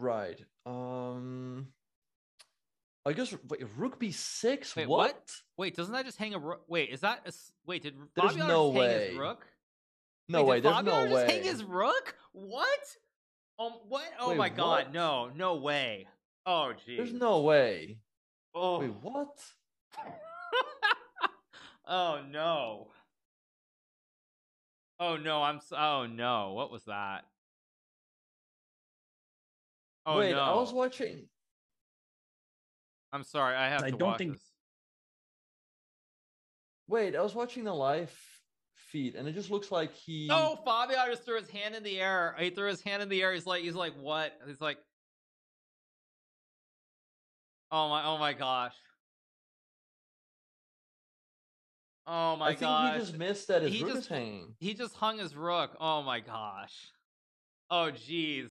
Right. Um. I guess wait, rook b6. Wait, what? what? Wait, doesn't that just hang a rook? Wait, is that a wait? Did There's Fabiano no just hang way. his rook? No Wait, way. There's Fabiano no just way. hang his rook? What? Um, what? Oh Wait, my god, no, no way. Oh geez. There's no way. Oh. Wait, what? oh no. Oh no, I'm. oh no, what was that? Oh Wait, no. I was watching. I'm sorry, I have I to don't watch think- this. Wait, I was watching the live feed, and it just looks like he. No, Fabio just threw his hand in the air. He threw his hand in the air. He's like, he's like, what? He's like, oh my, oh my gosh. Oh my gosh. I think he just missed that his He rook just- is hanging. He just hung his rook. Oh my gosh. Oh geez.